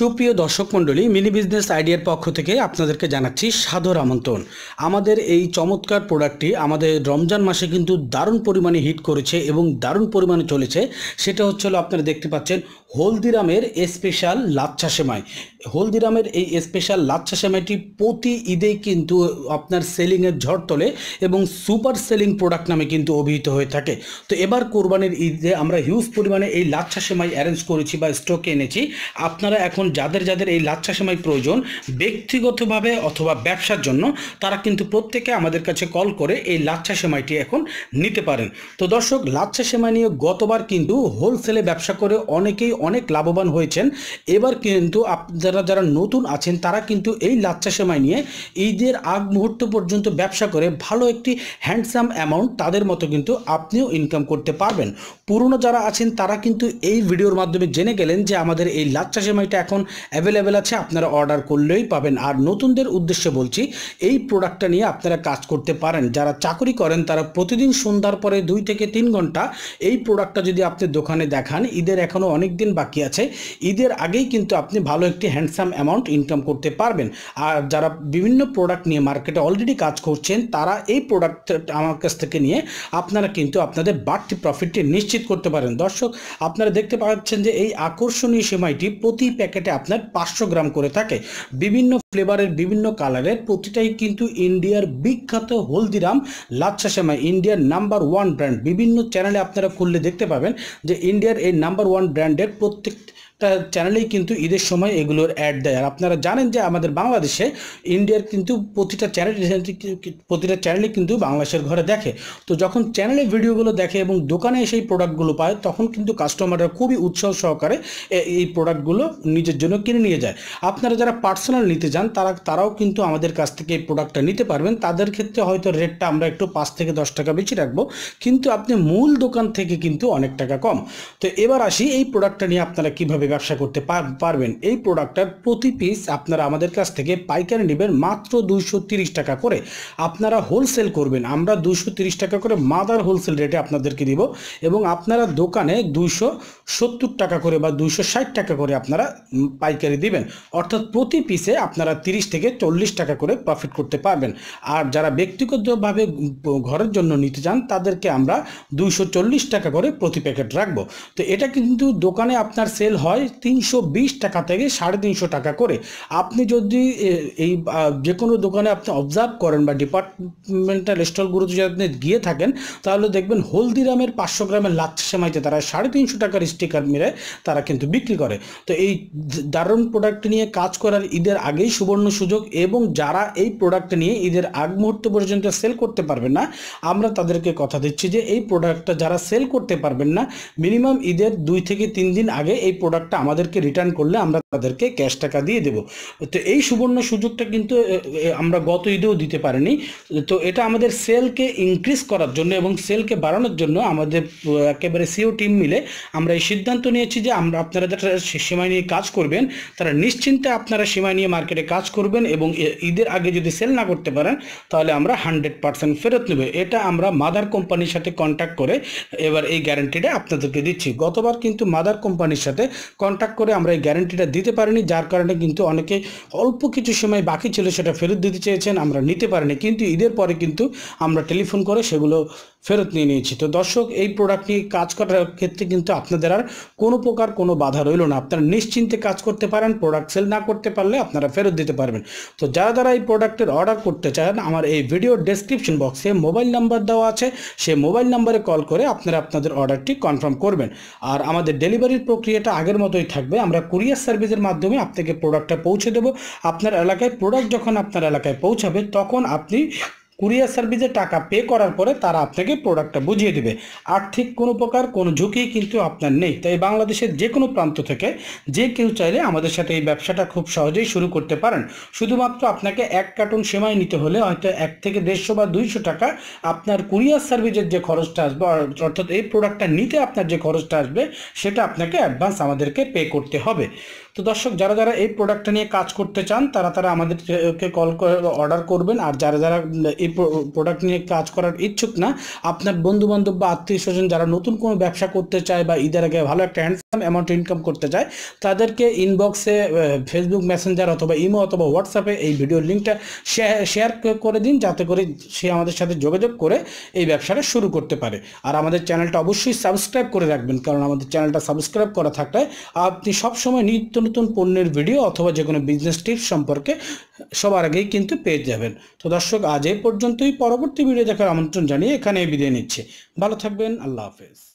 সুপ্রিয় দর্শক মণ্ডলী, মিনি বিজনেস আইডিয়ার পক্ষ থেকে আপনাদেরকে জানাচ্ছি সাদর আমন্ত্রণ। আমাদের এই চমৎকার প্রোডাক্টটি আমাদের রমজান মাসে কিন্তু দারুণ পরিমাণে হিট করেছে এবং দারুণ পরিমাণে চলেছে। সেটা হচ্ছে আপনারা দেখতে পাচ্ছেন হলদিরামের স্পেশাল লাচ্ছা সেমাই। হলদিরামের এই স্পেশাল লাচ্ছা সেমাইটি প্রতি ঈদেই কিন্তু আপনার সেলিংয়ের ঝড় তোলে এবং সুপার সেলিং প্রোডাক্ট নামে কিন্তু অভিহিত হয়ে থাকে। তো এবার কোরবানির ঈদে আমরা হিউজ পরিমাণে এই লাচ্ছা সেমাই অ্যারেঞ্জ করেছি বা স্টকে এনেছি। আপনারা এখন যাদের যাদের এই লাচ্ছা সেমাই প্রয়োজন, ব্যক্তিগতভাবে অথবা ব্যবসার জন্য, তারা কিন্তু প্রত্যেকে আমাদের কাছে কল করে এই লাচ্ছা সেমাইটি এখন নিতে পারেন। তো দর্শক, লাচ্ছা সেমাই নিয়ে গতবার কিন্তু হোলসেলে ব্যবসা করে অনেকেই অনেক লাভবান হয়েছেন। এবার কিন্তু আপনারা যারা নতুন আছেন, তারা কিন্তু এই লাচ্ছা সেমাই নিয়ে ঈদের আগ মুহূর্ত পর্যন্ত ব্যবসা করে ভালো একটি হ্যান্ডসাম অ্যামাউন্ট তাদের মতো কিন্তু আপনিও ইনকাম করতে পারবেন। পুরনো যারা আছেন, তারা কিন্তু এই ভিডিওর মাধ্যমে জেনে গেলেন যে আমাদের এই লাচ্ছা সেমাইটা এখন অ্যাভেলেবেল আছে, আপনারা অর্ডার করলেই পাবেন। আর নতুনদের উদ্দেশ্যে বলছি, এই প্রোডাক্টটা নিয়ে আপনারা কাজ করতে পারেন। যারা চাকরি করেন, তারা প্রতিদিন সন্ধ্যার পরে দুই থেকে তিন ঘণ্টা এই প্রোডাক্টটা যদি আপনি দোকানে দেখান, ঈদের এখনও অনেক দিন বাকি আছে। ঈদের আগেই কিন্তু আপনি ভালো একটি হ্যান্ডসাম অ্যামাউন্ট ইনকাম করতে পারবেন। আর যারা বিভিন্ন প্রোডাক্ট নিয়ে মার্কেটে অলরেডি কাজ করছেন, তারা এই প্রোডাক্ট আমার কাছ থেকে নিয়ে আপনারা কিন্তু আপনাদের বাড়তি প্রফিটটি নিশ্চিত করতে পারেন। দর্শক, আপনারা দেখতে পাচ্ছেন যে এই আকর্ষণীয় সেমাইটি প্রতি প্যাকেটে আপনার পাঁচশো গ্রাম করে থাকে। বিভিন্ন ফ্লেভারের, বিভিন্ন কালারের, প্রতিটাই কিন্তু ইন্ডিয়ার বিখ্যাত হলদিরাম লাচ্ছা সেমাই ইন্ডিয়ার নাম্বার ওয়ান ব্র্যান্ড। বিভিন্ন চ্যানেলে আপনারা খুললে দেখতে পাবেন যে ইন্ডিয়ার এই নাম্বার ওয়ান ব্র্যান্ডের প্রত্যেকটা চ্যানেলেই কিন্তু ঈদের সময় এগুলোর অ্যাড দেয়। আর আপনারা জানেন যে আমাদের বাংলাদেশে ইন্ডিয়ার কিন্তু প্রতিটা চ্যানেল প্রতিটা চ্যানেলে কিন্তু বাংলাদেশের ঘরে দেখে। তো যখন চ্যানেলে ভিডিওগুলো দেখে এবং দোকানে এসে এই প্রোডাক্টগুলো পায়, তখন কিন্তু কাস্টমাররা খুবই উৎসাহ সহকারে এই প্রোডাক্টগুলো নিজের জন্য কিনে নিয়ে যায়। আপনারা যারা পার্সোনাল নিতে যান, তারা, তারাও কিন্তু আমাদের কাছ থেকে এই প্রোডাক্টটা নিতে পারবেন। তাদের ক্ষেত্রে হয়তো রেটটা আমরা একটু পাঁচ থেকে দশ টাকা বেশি রাখব, কিন্তু আপনি মূল দোকান থেকে কিন্তু অনেক টাকা কম। তো এবার আসি এই প্রোডাক্টটা নিয়ে আপনারা কীভাবে ব্যবসা করতে পার- পারবেন। এই প্রোডাক্টটার প্রতি পিস আপনারা আমাদের কাছ থেকে পাইকারি নেবেন মাত্র দুইশো টাকা করে। আপনারা হোলসেল করবেন, আমরা তিরিশ টাকা করে মাদার হোলসেল রেটে আপনাদেরকে দিব এবং আপনারা দোকানে দুইশো সত্তর টাকা করে বা ষাট টাকা করে আপনারা পাইকারি দিবেন। অর্থাৎ প্রতি পিসে আপনারা তিরিশ থেকে চল্লিশ টাকা করে প্রফিট করতে পারবেন। আর যারা ব্যক্তিগতভাবে ঘরের জন্য নিতে চান, তাদেরকে আমরা দুইশো চল্লিশ টাকা করে প্রতি প্যাকেট রাখব। তো এটা কিন্তু দোকানে আপনার সেল হয় তিনশো বিশ টাকা থেকে সাড়ে তিনশো টাকা করে। আপনি যদি এই যে কোনো দোকানে আপনি অবজার্ভ করেন বা ডিপার্টমেন্টাল স্টলগুলোতে যদি আপনি গিয়ে থাকেন, তাহলে দেখবেন হলদিরামের পাঁচশো গ্রামের লাচ্ছা সেমাইতে তারা সাড়ে তিনশো টাকার স্টিকার মেরে তারা কিন্তু বিক্রি করে। তো এই দারুণ প্রোডাক্ট নিয়ে কাজ করার ঈদের আগেই সুবর্ণ সুযোগ এবং যারা এই প্রোডাক্ট নিয়ে ঈদের আগ মুহূর্ত পর্যন্ত সেল করতে পারবেন না, আমরা তাদেরকে কথা দিচ্ছি যে এই প্রোডাক্টটা যারা সেল করতে পারবেন না মিনিমাম ঈদের দুই থেকে তিন দিন আগে এই প্রোডাক্টটা আমাদেরকে রিটার্ন করলে আমরা তাদেরকে ক্যাশ টাকা দিয়ে দেবো। তো এই সুবর্ণ সুযোগটা কিন্তু আমরা গত ঈদেও দিতে পারিনি। তো এটা আমাদের সেলকে ইনক্রিজ করার জন্য এবং সেলকে বাড়ানোর জন্য আমাদের একেবারে সিও টিম মিলে আমরা এই সিদ্ধান্ত নিয়েছি যে আমরা আপনারা যারা সে- সীমাই নিয়ে কাজ করবেন, তারা নিশ্চিন্তে আপনারা সীমাই নিয়ে মার্কেটে কাজ করবেন এবং ঈদের আগে যদি সেল না করতে পারেন, তাহলে আমরা হান্ড্রেড পার্সেন্ট ফেরত নেব। এটা আমরা মাদার কোম্পানির সাথে কন্ট্যাক্ট করে এবার এই গ্যারান্টিটা আপনাদেরকে দিচ্ছি। গতবার কিন্তু মাদার কোম্পানির সাথে কন্ট্যাক্ট করে আমরা এই গ্যারেন্টিটা দিতে পারিনি, যার কারণে কিন্তু অনেকে অল্প কিছু সময় বাকি ছিল সেটা ফেরত দিতে চেয়েছেন, আমরা নিতে পারিনি। কিন্তু ঈদের পরে কিন্তু আমরা টেলিফোন করে সেগুলো ফেরত নিয়ে নিয়েছি। তো দর্শক, এই প্রোডাক্ট নিয়ে কাজ করার ক্ষেত্রে কিন্তু আপনাদের আর কোনো প্রকার কোনো বাধা রইল না। আপনারা নিশ্চিন্তে কাজ করতে পারেন প্রোডাক্ট সেল না করতে পারলে আপনারা ফেরত দিতে পারবেন। তো যারা যারা এই প্রোডাক্টের অর্ডার করতে চান, আমার এই ভিডিও ডেসক্রিপশন বক্সে মোবাইল নাম্বার দেওয়া আছে, সেই মোবাইল নাম্বারে কল করে আপনারা আপনাদের অর্ডারটি কনফার্ম করবেন। আর আমাদের ডেলিভারির প্রক্রিয়াটা আগের মতোই থাকবে। আমরা কুরিয়ার সার্ভিসের মাধ্যমে আপনাকে প্রোডাক্টটা পৌঁছে দেবো। আপনার এলাকায় প্রোডাক্ট যখন আপনার এলাকায় পৌঁছাবে, তখন আপনি কুরিয়ার সার্ভিসে টাকা পে করার পরে তারা আপনাকে প্রোডাক্টটা বুঝিয়ে দেবে। আর্থিক কোনো প্রকার কোনো ঝুঁকি কিন্তু আপনার নেই। তাই বাংলাদেশের যে কোনো প্রান্ত থেকে যে কেউ চাইলে আমাদের সাথে এই ব্যবসাটা খুব সহজেই শুরু করতে পারেন। শুধুমাত্র আপনাকে এক কার্টুন সেমাই নিতে হলে হয়তো এক থেকে দেড়শো বা দুইশো টাকা আপনার কুরিয়ার সার্ভিসের যে খরচটা আসবে অর্থাৎ এই প্রোডাক্টটা নিতে আপনার যে খরচটা আসবে, সেটা আপনাকে অ্যাডভান্স আমাদেরকে পে করতে হবে। তো দর্শক, যারা যারা এই প্রোডাক্টটা নিয়ে কাজ করতে চান, তারা তারা আমাদেরকে কল করে অর্ডার করবেন। আর যারা যারা এই প্রোডাক্ট নিয়ে কাজ করার ইচ্ছুক না, আপনার বন্ধু বান্ধব বা আত্মীয় স্বজন যারা নতুন কোনো ব্যবসা করতে চায় বা ঈদের আগে ভালো একটা হ্যান্ডসাম অ্যামাউন্ট ইনকাম করতে চায়, তাদেরকে ইনবক্সে ফেসবুক মেসেঞ্জার অথবা ইমো অথবা হোয়াটসঅ্যাপে এই ভিডিওর লিঙ্কটা শেয়ার করে দিন, যাতে করে সে আমাদের সাথে যোগাযোগ করে এই ব্যবসাটা শুরু করতে পারে। আর আমাদের চ্যানেলটা অবশ্যই সাবস্ক্রাইব করে রাখবেন, কারণ আমাদের চ্যানেলটা সাবস্ক্রাইব করা থাকলে আপনি সবসময় নিত্য নতুন পণ্যের ভিডিও অথবা যে কোনো বিজনেস টিপস সম্পর্কে সবার আগেই কিন্তু পেয়ে যাবেন। তো দর্শক, আজ এই পর্যন্তই। পরবর্তী ভিডিও দেখার আমন্ত্রণ জানিয়ে এখানে বিদায় নিচ্ছে। ভালো থাকবেন। আল্লাহ হাফেজ।